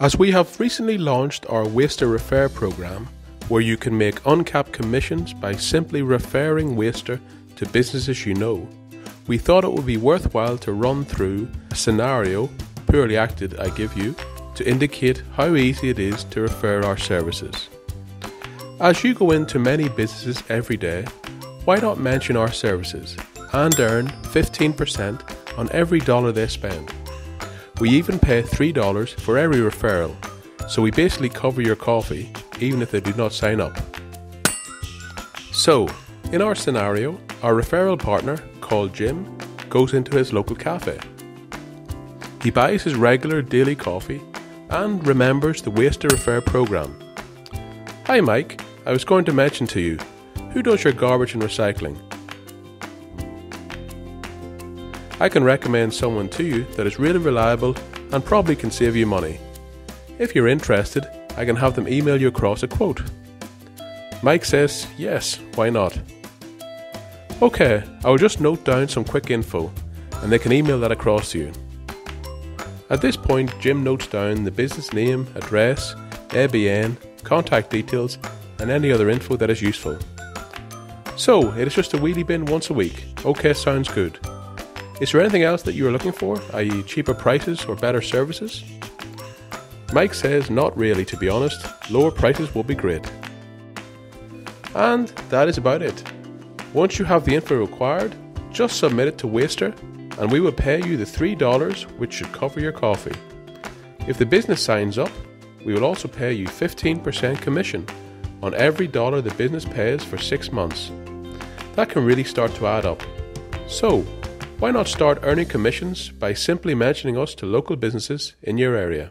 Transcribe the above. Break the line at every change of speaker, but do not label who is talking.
As we have recently launched our Waster Refer program, where you can make uncapped commissions by simply referring Waster to businesses you know, we thought it would be worthwhile to run through a scenario, purely acted, I give you, to indicate how easy it is to refer our services. As you go into many businesses every day, why not mention our services and earn 15% on every dollar they spend? We even pay $3 for every referral, so we basically cover your coffee even if they do not sign up. So, in our scenario, our referral partner, called Jim, goes into his local cafe. He buys his regular daily coffee and remembers the Waster Refer program. Hi Mike, I was going to mention to you, who does your garbage and recycling? I can recommend someone to you that is really reliable and probably can save you money. If you're interested, I can have them email you across a quote. Mike says, Yes, why not? Okay, I will just note down some quick info and they can email that across to you. At this point, Jim notes down the business name, address, ABN, contact details, and any other info that is useful. So, it is just a wheelie bin once a week. Okay, sounds good. Is there anything else that you are looking for, i.e., cheaper prices or better services? Mike says, Not really, to be honest. Lower prices will be great. And that is about it. Once you have the info required, just submit it to Waster and we will pay you the $3 which should cover your coffee. If the business signs up, we will also pay you 15% commission on every dollar the business pays for six months. That can really start to add up. So, why not start earning commissions by simply mentioning us to local businesses in your area?